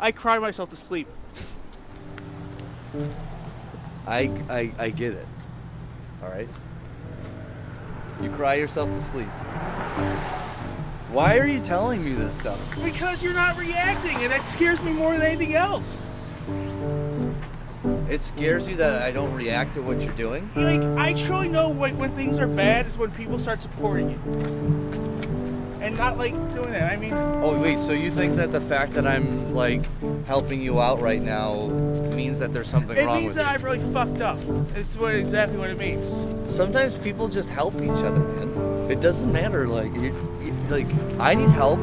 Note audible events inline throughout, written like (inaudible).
I cry myself to sleep. I, I, I get it. All right. You cry yourself to sleep. Why are you telling me this stuff? Because you're not reacting, and that scares me more than anything else. It scares you that I don't react to what you're doing? Like, I truly know like, when things are bad is when people start supporting you. And not like doing that. I mean, Oh wait, so you think that the fact that I'm like helping you out right now means that there's something it wrong means with that you? I've really fucked up. It's what exactly what it means. Sometimes people just help each other, man. It doesn't matter. Like, you, you- like I need help.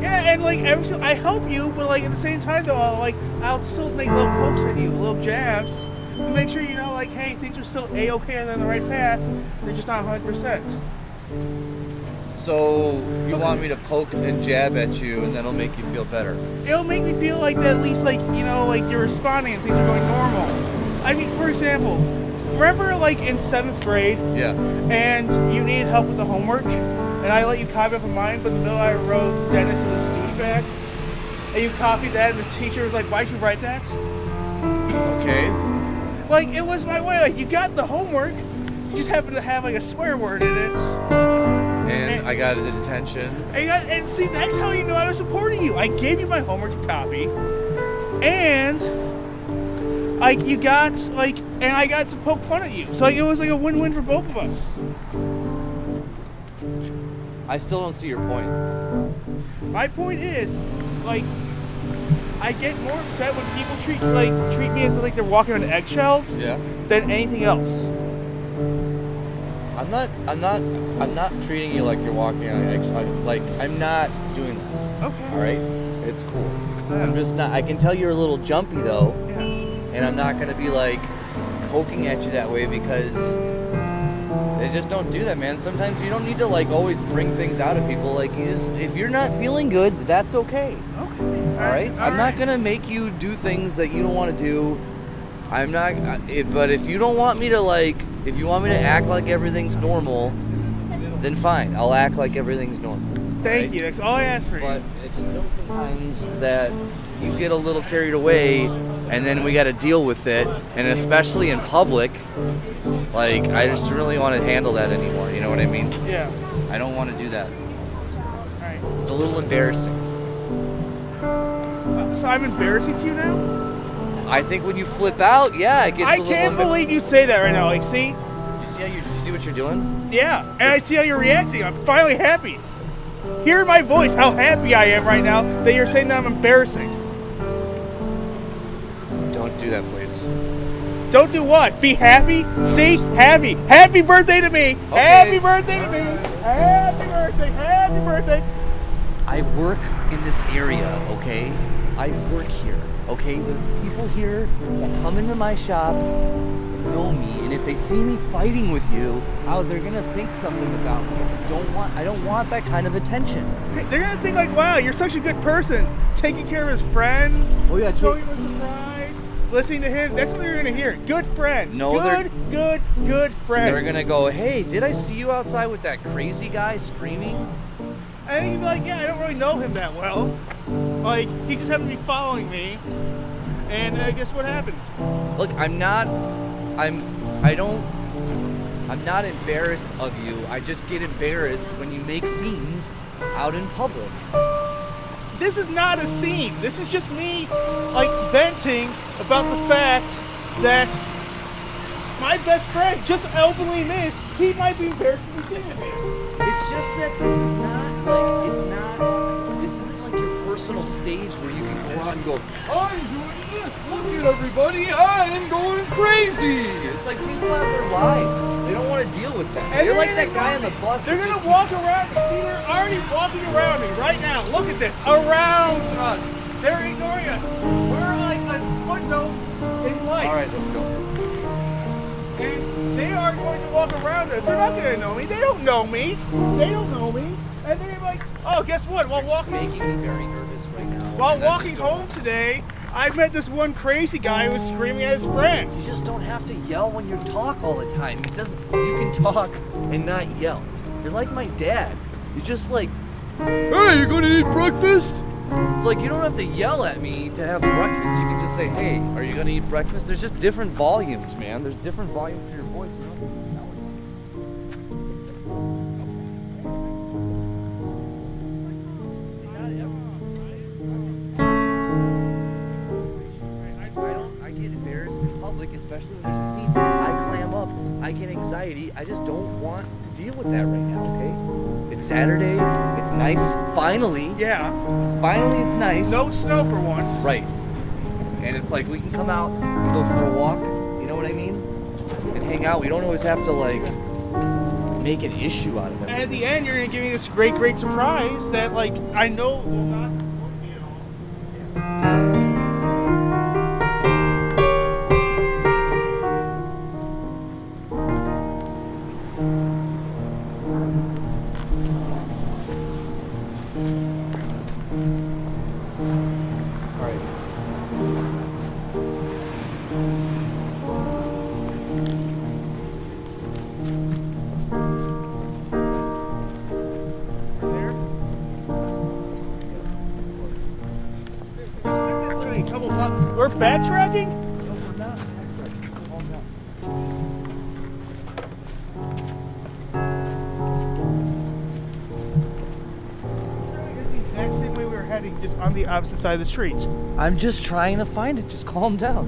Yeah, and like every I help you, but like at the same time though, I'll like I'll still make little pokes at you, little jabs, to make sure you know like, hey, things are still a okay and they're on the right path. They're just not 100. percent So you want me to poke and jab at you, and that'll make you feel better? It'll make me feel like that at least like you know like you're responding and things are going normal. I mean, for example, remember like in seventh grade Yeah. and you needed help with the homework, and I let you copy up on mine, but in the middle I wrote Dennis is a douchebag, and you copied that, and the teacher was like, "Why'd you write that?" Okay. Like it was my way. Like you got the homework, you just happened to have like a swear word in it. And I got the detention. And, got, and see, that's how you know I was supporting you. I gave you my homework to copy, and like you got like, and I got to poke fun at you. So like, it was like a win-win for both of us. I still don't see your point. My point is, like, I get more upset when people treat like treat me as like they're walking on eggshells Yeah. than anything else. I'm not. I'm not. I'm not treating you like you're walking on. Like I'm not doing that. Okay. All right. It's cool. I'm just not. I can tell you're a little jumpy though, Yeah. and I'm not gonna be like poking at you that way because they just don't do that, man. Sometimes you don't need to like always bring things out of people. Like you just, if you're not feeling good, that's okay. Okay. All right. I'm not gonna make you do things that you don't want to do. I'm not. But if you don't want me to like, if you want me to act like everything's normal, then fine. I'll act like everything's normal. Thank right? you. That's all I asked for. But it just know sometimes that you get a little carried away, and then we got to deal with it, and especially in public. Like I just really want to handle that anymore. You know what I mean? yeah. I don't want to do that. All right. It's a little embarrassing. Uh, So I'm embarrassing to you now? I think when you flip out, yeah, it gets I a little. I can't embar- believe you say that right now. Like, see? You see how you, you see what you're doing? Yeah. And I see how you're reacting. I'm finally happy. Hear my voice, how happy I am right now that you're saying that I'm embarrassing. Don't do that, please. Don't do what? Be happy? See? Happy. Happy birthday to me. Okay. Happy birthday to me. Happy birthday. Happy birthday. I work in this area, okay? I work here, okay? People here that come into my shop know me, and if they see me fighting with you, oh, they're gonna think something about me. I don't want. I don't want that kind of attention. Hey, They're gonna think like, wow, you're such a good person. Taking care of his friend. Oh yeah, showing him a surprise. Listening to him. That's what you're gonna hear. Good friend. No, they're- good, good, good friend. They're gonna go, hey, did I see you outside with that crazy guy screaming? And then you'd be like, yeah, I don't really know him that well. Like, he just happened to be following me. And uh, guess what happened? Look, I'm not. I'm. I don't. I'm not embarrassed of you. I just get embarrassed when you make scenes out in public. This is not a scene. This is just me, like, venting about the fact that my best friend just openly admitted he might be embarrassed to be me. It's just that this is not like it's not. This isn't like your personal stage where you can go out and go. I'm doing this. Look at everybody. I'm going crazy. It's like people have their lives. They don't want to deal with that. And They're like that guy on the bus. They're gonna just walk around. See, they're already walking around me right now. Look at this. Around us. They're ignoring us. We're like a footnote in life. All right, let's go. They are going to walk around us. They're not going to know me. They don't know me. They don't know me. And they're like, oh, guess what? While walking, making me very nervous right now. while and I just walking home today, I met this one crazy guy who was screaming at his friend. You just don't have to yell when you talk all the time. It doesn't. You can talk and not yell. You're like my dad. You're just like, hey, you're gonna eat breakfast? It's like you don't have to yell at me to have breakfast. You can just say, "Hey, are you gonna eat breakfast?" There's just different volumes, man. There's different volumes for your voice. You know? I get embarrassed in public, especially when there's a scene. I clam up. I get anxiety. I just don't want to deal with that right now. Okay? It's Saturday. It's nice. Finally. Yeah. Finally, it's nice. No snow for once. Right. And it's like we can come out and go for a walk. You know what I mean? And hang out. We don't always have to like make an issue out of it. And at the end, you're gonna give me this great, great surprise that, like, I know will not that literally a couple blocks. We're backtracking. No, we're not. Calm down. The same way we were heading, just on the opposite side of the street. I'm just trying to find it. Just calm down.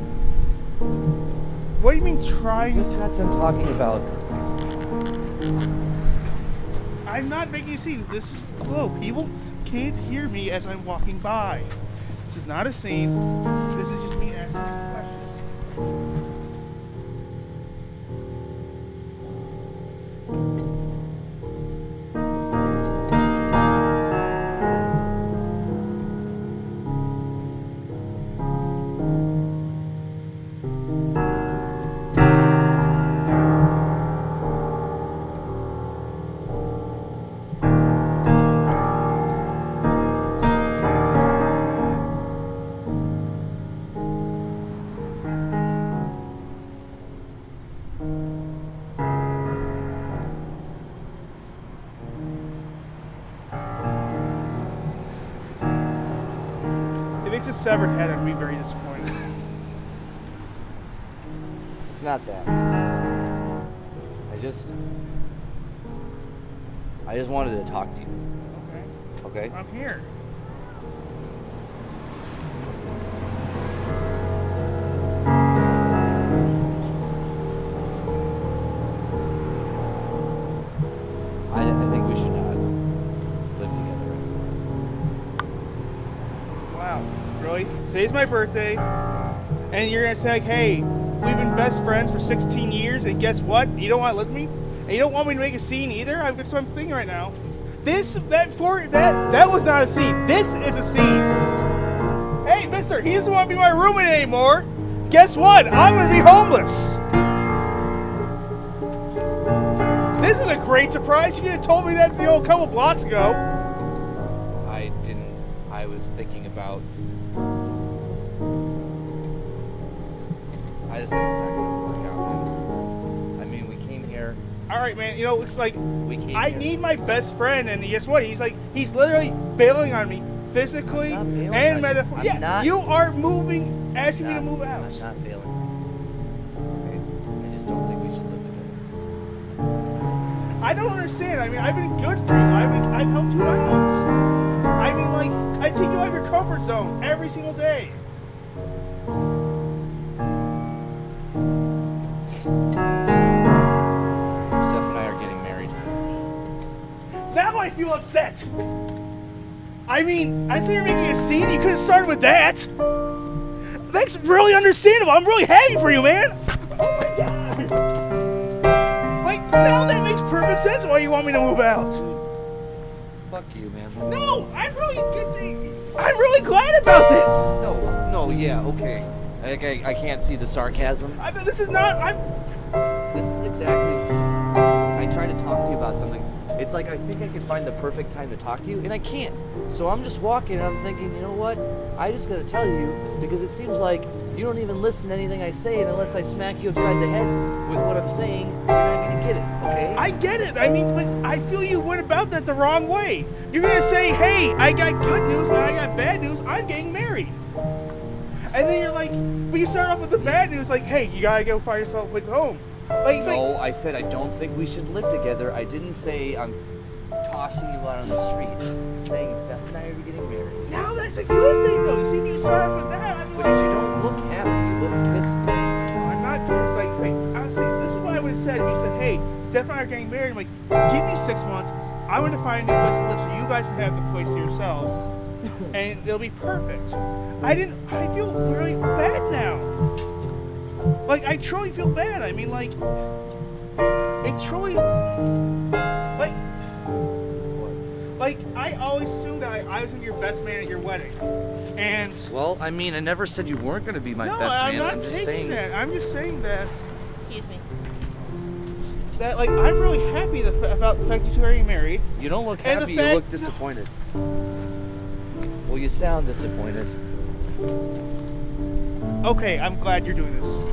What do you mean trying? Just got done talking about. I'm not making a scene. This is slow. People can't hear me as I'm walking by. This is not a scene. This is just me asking some questions. It's a severed head, I'd be very disappointed. It's not that. I just. I just wanted to talk to you. Okay. Okay. I'm here. Today's my birthday, and you're gonna say like, "Hey, we've been best friends for 16 years, and guess what? You don't want to live with me, and you don't want me to make a scene either." I'm that's what I'm thinking right now. This that for that that was not a scene. This is a scene. Hey, Mister, he doesn't want to be my roommate anymore. Guess what? I'm gonna be homeless. This is a great surprise. You could have told me that you know a couple blocks ago. Just think it's not gonna work out. I mean, we came here. All right, man. You know it's like. I here. need my best friend, and guess what? He's like, he's literally bailing on me physically not and metaphorically. Yeah, not- you are moving, asking me to move out. I'm not failing. Okay. I just don't think we should live together. I don't understand. I mean, I've been good for you. I've, been, I've helped you out. I mean, like, I take you out of your comfort zone every single day. I feel upset. I mean, I see you're making a scene. You could have started with that. That's really understandable. I'm really happy for you, man. Oh my god. Like, now that makes perfect sense why you want me to move out. Fuck you, man. No, I'm really good. I'm really glad about this. No, no, yeah, okay. Like, I, I can't see the sarcasm. I, this is not. I'm. This is exactly. I try to talk to you about something. It's like I think I can find the perfect time to talk to you, and I can't. So I'm just walking, and I'm thinking, you know what? I just gotta tell you because it seems like You don't even listen to anything I say, and unless I smack you upside the head with what I'm saying, you're not gonna get it, okay? I get it. I mean, but I feel you went about that the wrong way. You're gonna say, "Hey, I got good news and I got bad news. I'm getting married." And then you're like, but you start off with the bad news, like, "Hey, you gotta go find yourself a place home." Like, no, I said I don't think we should live together. I didn't say I'm tossing you out on the street. I'm saying Steph and I are getting married. now that's a good thing, though. You see, if you start with that, I'm But like, you don't look happy. You look pissed. I'm not doing this. Like, like, honestly, this is what I would have said if you said, "Hey, Steph and I are getting married." I'm like, give me six months. I want to find a new place to live, so you guys can have the place to yourselves, (laughs) and it'll be perfect. I didn't. I feel really bad now. Like, I truly feel bad. I mean, like, it truly, like, like I always assumed that I, I was gonna be your best man at your wedding, and. Well, I mean, I never said you weren't going to be my no, best I'm man. not I'm just taking saying. that. I'm just saying that. Excuse me. that like I'm really happy the, fa- about the fact you two are getting married. You don't look And the happy. You look disappointed. Well, you sound disappointed. Okay, I'm glad you're doing this.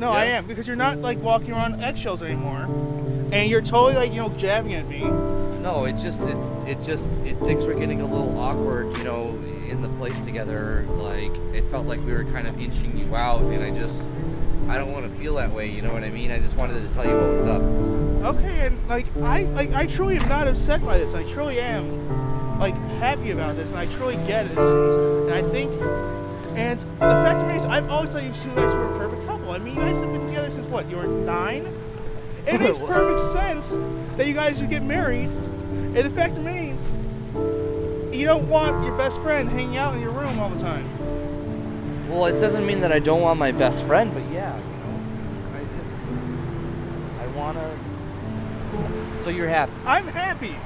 No, I am because you're not like walking around eggshells anymore, and you're totally like you know jabbing at me. No, it just it, it just it things were getting a little awkward, you know, in the place together. Like it felt like we were kind of inching you out, and I just I don't want to feel that way. You know what I mean? I just wanted to tell you what was up. Okay, and like I like I truly am not upset by this. I truly am like happy about this, and I truly get it. And I think, and the fact remains, I've always thought you two guys were a perfect. I mean, you guys have been together since what? You were nine. It makes perfect sense that you guys would get married. And the fact remains, you don't want your best friend hanging out in your room all the time. Well, it doesn't mean that I don't want my best friend, but yeah, you know, I just I wanna. So you're happy? I'm happy.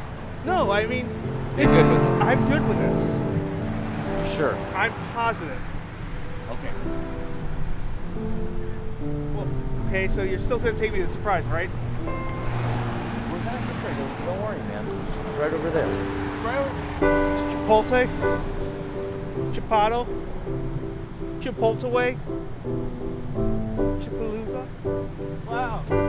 No, I mean, You're good? I'm good with this. Sure. I'm positive. Okay. Okay, so you're still gonna take me to the surprise, right? We're not different. Don't, don't worry, man. It's right over there. Right. Chipotle. Chipotle. Chipotle. Chipalooza. Wow.